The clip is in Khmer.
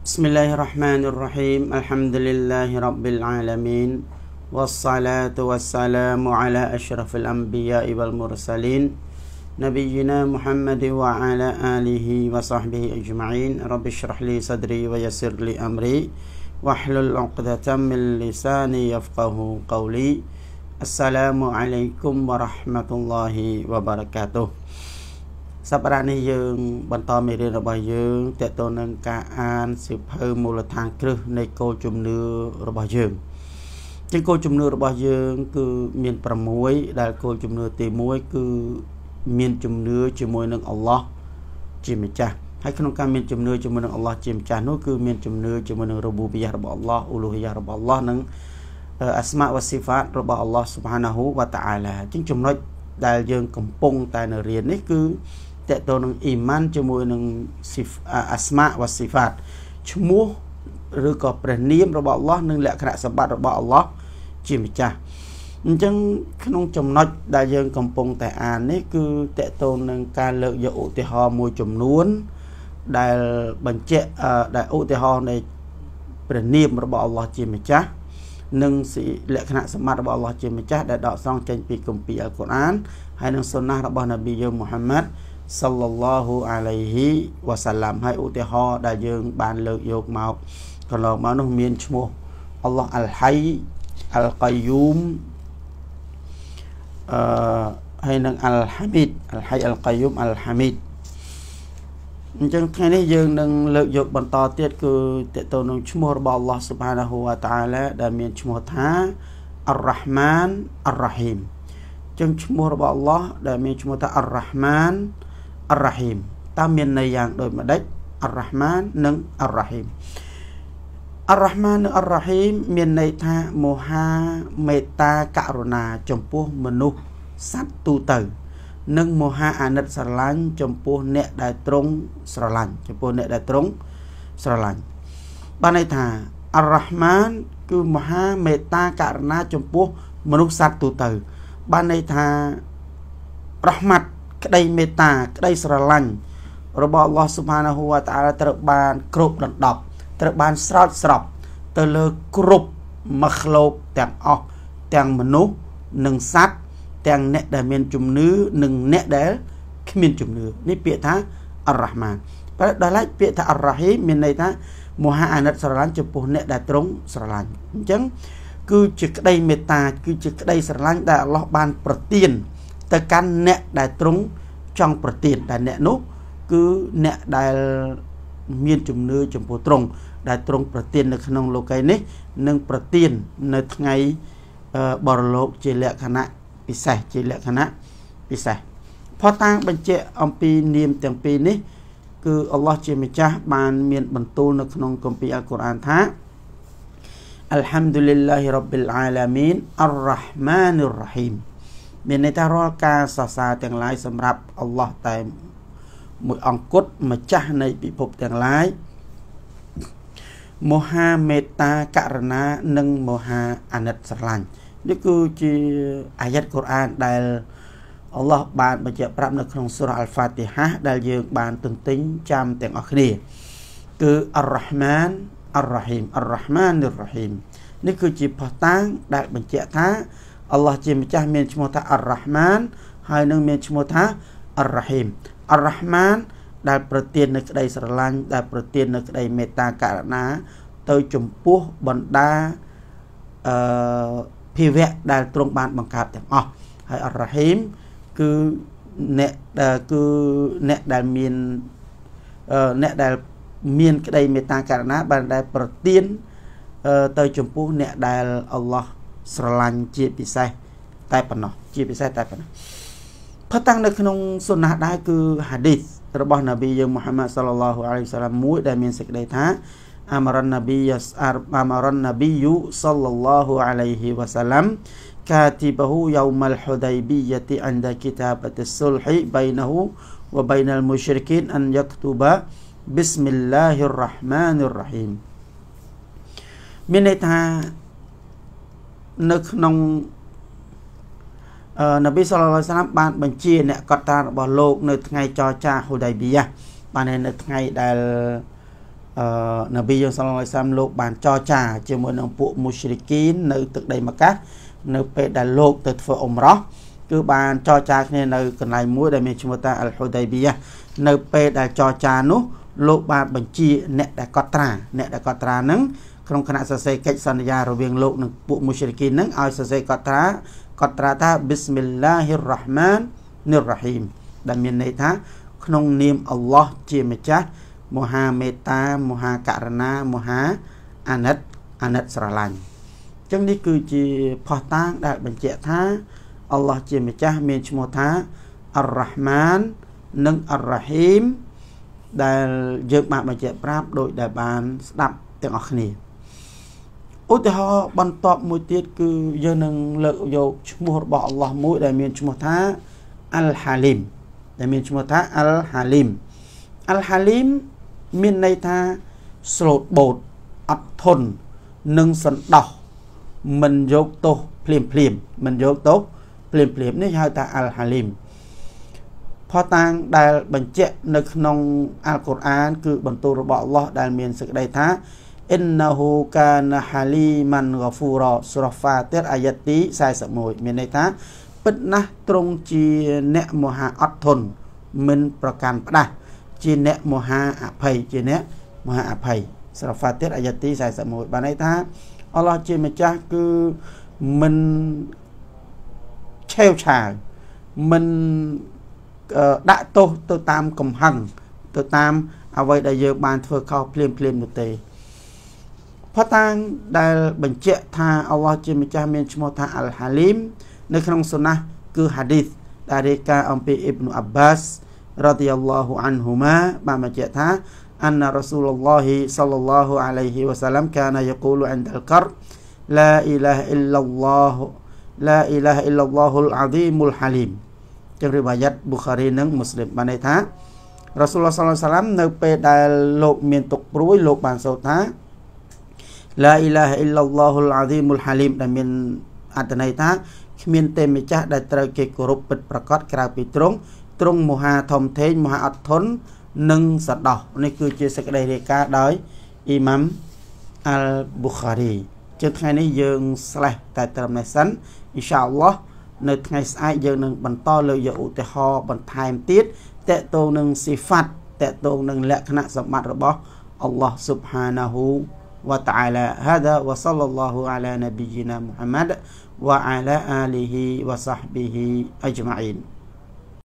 بسم الله الرحمن الرحيم الحمد لله رب العالمين والصلاة والسلام على أشرف الأنبياء والمرسلين نبينا محمد وعلى آله وصحبه أجمعين رب اشرح لي صدري ويسر لي أمري واحلل عقدة من لساني يفقه قولي السلام عليكم ورحمة الله وبركاته សប្តាហ៍នេះយើងបន្តមេរៀនរបស់យើងតទៅនឹងការអានសិភៅមូលដ្ឋានគ្រឹះនៃគោលជំនឿរបស់យើងជាគោលជំនឿរបស់យើង គឺមាន6ដែលគោលជំនឿទី1គឺមានជំនឿជាមួយនឹងអល់ឡោះជាម្ចាស់ហើយក្នុងការមានជំនឿជាមួយនឹងអល់ឡោះជាម្ចាស់នោះគឺមានជំនឿជាមួយនឹងរូបូប៊ីយ៉ារបស់អល់ឡោះអ៊ូលូហ៊ីយ៉ារបស់អល់ឡោះនិងអាស្មាវ៉ាស៊ីហ្វាតរបស់អល់ឡោះស៊ុបហានាហ៊ូវ៉ាតាអាឡាជាងចំណុចដែលយើងកំពុងតែនៅរៀននេះគឺ តកតនឹងអ៊ីម៉ានជាមួយនឹងអាស្មាវ៉ាស៊ីហ្វាតឈ្មោះឬក៏ព្រះនាមរបស់អល់ឡោះនិងលក្ខណៈសម្បត្តិរបស់អល់ឡោះជាម្ចាស់អញ្ចឹងក្នុងចំណុចដែលយើងកំពុងតែអាននេះគឺតកតនឹងការលើកយកឧទាហរណ៍មួយចំនួន ដែលបញ្ជាក់ដែលឧទាហរណ៍នៃព្រះនាមរបស់អល់ឡោះជាម្ចាស់និងលក្ខណៈសម្បត្តិរបស់អល់ឡោះជាម្ចាស់ដែលដកស្រង់ចេញពីគម្ពីរអល់កុរអានហើយនិងសុណារបស់នប៊ីយើងមូហាម៉ាត់ សល្លឡោះអាឡៃហ៊ីវ៉ាសាឡាំហើយឧទាហរណ៍ដែលយើង បានលើកយកមកកន្លងមកនោះមានឈ្មោះអល់ឡោះអលហៃអលកាយូមអឺហើយនឹងអលហាមីតអលហៃអលកាយូមអលហាមីតអញ្ចឹងថ្ងៃនេះយើងនឹងលើកយកបន្តទៀតគឺតកតនឹងឈ្មោះរបស់អល់ឡោះស៊ុបហានាហ៊ូវតាអាឡាដែលមានឈ្មោះថាអររ៉ាហ្មានអររ៉ាហ៊ីមចឹងឈ្មោះរបស់អល់ឡោះដែលមានឈ្មោះថាអររ៉ាហ្មាន អររ៉ាហ៊ីមតើមានន័យយ៉ាងដូចម្ដេចអររ៉ាហ្មាននិងអររ៉ាហ៊ីមអររ៉ាហ្មាននិងអររ៉ាហ៊ីមមានន័យថាមហាមេត្តាករុណា ចំពោះមនុស្សសត្វទូទៅ និងមហាអាណិតស្រឡាញ់ចំពោះអ្នកដែលទ្រង់ស្រឡាញ់ចំពោះអ្នកដែលទ្រង់ស្រឡាញ់បានន័យថាអររ៉ាហ្មានគឺមហាមេត្តាករុណាចំពោះមនុស្សសត្វទូទៅ បានន័យថារ៉ាហ្មាត់ ក្តីមេត្តាក្តីស្រឡាញ់របស់អល់ឡោះស៊ុបហានាហ៊ូវតាអាត្រូវបានគ្រប់ដណ្ដប់ត្រូវបានស្រោចស្រពទៅលើគ្រប់មកឡូកទាំងអស់ទាំងមនុស្សនិងសត្វទាំងអ្នកដែលមានជំនឿនិងអ្នកដែលគ្មានជំនឿនេះពាក្យថាអររ៉ាហ្មានតែដល់ឡែកពាក្យថាអររ៉ាហ៊ីមានន័យថាមហាអាណិតស្រឡាញ់ចំពោះអ្នកដែលទ្រង់ស្រឡាញ់អញ្ចឹងគឺជាក្តីមេត្តាគឺជាក្តីស្រឡាញ់ដែលអល់ឡោះបានប្រទាន ទៅកាន់អ្នកដែលទ្រង់ចង់ប្រទានតែអ្នកនោះគឺអ្នកដែលមានជំនឿចំពោះទ្រង់ដែលទ្រង់ប្រទាននៅក្នុងលោកីនេះនឹងប្រទាននៅថ្ងៃបរលោកជាលក្ខណៈពិសេសជាលក្ខណៈពិសេសផតាំងបញ្ជាក់អំពីនាមទាំងពីរនេះ គឺអល់ឡោះជាម្ចាស់បានមានបន្ទូលនៅក្នុងគម្ពីរអល់កុរអានថា Alhamdulillahi Rabbil Alamin Ar-Rahmanir Rahim មានន័យថារាល់ការសរសើរទាំងឡាយសម្រាប់អល់ឡោះតែមួយអង្គគត់ម្ចាស់នៃពិភពទាំងឡាយមហាមេត្តាករណានិងមហាអាណិតស្រឡាញ់នេះគឺជាអាយ៉ាត់កូរ៉ានដែលអល់ឡោះបានបញ្ជាក់ប្រាប់នៅក្នុងសូរ៉ាអល់ហ្វាទីហាដែលយើងបានទន្ទិញចាំទាំងអស់គ្នាគឺអររ៉ាហ្មានអររ៉ាហ៊ីមអររ៉ាហ្មានអររ៉ាហ៊ីមនេះគឺជាផុសតាងដែលបញ្ជាក់ថា អល់ឡោះជាម្ចាស់មានឈ្មោះថាអររ៉ាហ្មាន ហើយនឹងមានឈ្មោះថាអររ៉ាហ៊ីមអររ៉ាហ្មានដែលប្រទាននៅក្តីស្រឡាញ់ដែលប្រទាននៅក្តីមេត្តាករុណា ទៅចំពោះបណ្ដាអឺភាវៈដែលទ្រង់បានបង្កើតទាំងអស់ហើយអររ៉ាហ៊ីមគឺអ្នកដែលគឺអ្នកដែលមានអឺអ្នកដែលមានក្តីមេត្តាករុណាបានដែលប្រទានទៅចំពោះអ្នកដែលអល់ឡោះ ស្រឡាញ់ជាពិសេសតែប៉ុណ្ណោះជាពិសេសតែប៉ុណ្ណោះផតាំងនៅក្នុងសុណាដែរគឺហាឌីសរបស់នប៊ីយើងមូហាម៉ាត់សល្លឡោះអាឡៃសាឡាមមួយដែលមានសេចក្តីថាអាមរ៉ាននប៊ីយសអាមរ៉ាននប៊ីយសល្លឡោះអាឡៃហ៊ីវ៉ាសាឡាម كاتبه يوم الحديبية عند كتابة الصلح بينه وبين المشركين أن يكتب بسم الله الرحمن الرحيم មានន័យថា នៅក្នុងអឺនប៊ីសល្លឡោះសាឡាមបានបញ្ជាអ្នកកត់តារបស់លោក នៅថ្ងៃចរចាហ៊ូដៃប៊ីយ៉ាបាននៅថ្ងៃដែលអអឺនប៊ីយើងសល្លឡោះអាឡៃសាមលោកបានចរចាជាមួយនឹងពួកមូស្យរិគីននៅទឹកដីម៉ាកានៅពេលដែលលោកទៅធ្វើអ៊ុំរ៉ោះគឺបានចរចាគ្នានៅកន្លែងមួយដែលមានឈ្មោះថាអលហ៊ូដៃប៊ីយ៉ានៅពេលដែលចរចានោះលោកបានបញ្ជាអ្នកដែលកត់ត្រាអ្នកដែលកត់ត្រាហ្នឹង ក្នុងគណៈសរសេរកិច្ចសន្យារវាងលោកនិងពួកមូស្យរិគីនហ្នឹងឲ្យសរសេរកត់ត្រាកត់ត្រាថាប៊ីស្មិលឡាហ៊ីររ៉ាហ្មាននិររ៉ាហ៊ីមដែលមានន័យថា ក្នុងនាមអល់ឡោះជាម្ចាស់មហាមេត្តាមហាករណាមហាអាណិតអាណិតស្រឡាញ់អញ្ចឹងនេះគឺជាផុសតាងដែលបញ្ជាក់ថាអល់ឡោះជាម្ចាស់មានឈ្មោះថាអររ៉ាហ្មាននិងអររ៉ាហ៊ីមដែលយើងបានបញ្ជាក់ប្រាប់ដោយដែលបានស្ដាប់ទាំងអស់គ្នា ឧទាហរណ៍បន្ទាប់មួយទៀតគឺយើងនឹងលើកយកឈ្មោះរបស់អល់ឡោះមួយដែលមានឈ្មោះថាអលហាលីមដែលមានឈ្មោះថាអលហាលីមអលហាលីមមានន័យថាស្លូតបូតអត់ធន់និងសន្តោសមិនយកទោសភ្លាមភ្លាមមិនយកទោសភ្លាមភ្លាមនេះហៅថាអលហាលីមផតាងដែលបញ្ជាក់នៅក្នុងអល់កុរអានគឺបន្ទូលរបស់អល់ឡោះដែលមានសេចក្តីថា អ៊ីនណាហ៊ូកានហាលីម៉ាន់ហ្គាហ្វូរ៉សូរ៉ាហ្វាទីរអាយ៉ាទី41មានន័យថាពិតណាស់ទ្រង់ជាអ្នកមហាអត់ធន់មិនប្រកាន់ផ្ដាស់ជាអ្នកមហាអភ័យជាអ្នកមហាអភ័យស្រាហ្វាទៀតអាយ៉ាទី41បានន័យថាអល់ឡោះជាម្ចាស់គឺមិនឆេវឆាវមិនដាក់ទោសទៅតាមកំហឹងទៅតាមអ្វីដែលយើងបានធ្វើខុសភ្លាមភ្លាមនោះទេ ផតាងដែលបញ្ជាក់ថាអល់ឡោះជាម្ចាស់មានឈ្មោះថាអលហាលីមនៅក្នុងសុណាគឺហាឌីសដែលរាយការណ៍អំពីអ៊ីបនុអាប់បាសរ៉ាឌីយ៉ាឡោះអានហ៊ូម៉ាបានបញ្ជាក់ថា أن رسول الله صلى الله عليه وسلم كان يقول عند الكرب لا إله إلا الله لا إله إلا الله العظيم الحليم ចឹងរិវាយ៉ាត់ប៊ូខារីនិងមូស្លីមបានន័យថារ៉ាស៊ូលឡោះសាឡឡោះសាឡាមនៅពេលដែលលោកមានទុកព្រួយលោកបានសូត្រថា ឡាអ៊ីឡាហអ៊ីឡឡោហ៊ុលអាហ្ស៊ីមុលហាលីមដែលមានអត្ថន័យថាគ្មានទេម្ចាស់ដែលត្រូវគេគោរពពិតប្រាកដក្រៅពីទ្រង់ទ្រង់មហាធំធេងមហាអត់ធន់និងសដោះនេះគឺជាសេចក្តីរាយការណ៍ដោយអ៊ីម៉ាំអាល់ប៊ូខារីជាថ្ងៃនេះយើងស្លេះតែត្រឹមនេះសិនអ៊ីនសាអល់ឡោះនៅថ្ងៃស្អែកយើងនឹងបន្តលើកយកឧទាហរណ៍បន្ថែមទៀតតកតងនឹងស៊ីហ្វាត់តកតងនឹងលក្ខណៈសម្បត្តិរបស់អល់ឡោះស៊ុបហានាហ៊ូ وتعالى. هذا وصلى الله على نبينا محمد وعلى آله وصحبه أجمعين.